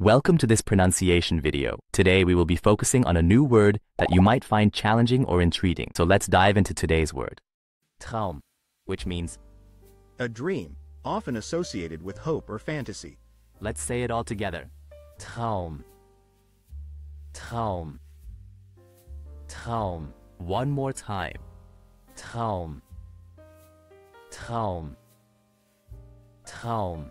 Welcome to this pronunciation video. Today we will be focusing on a new word that you might find challenging or intriguing. So let's dive into today's word. Traum, which means, A dream, often associated with hope or fantasy. let's say it all together. Traum. Traum. Traum. One more time. Traum. Traum. Traum.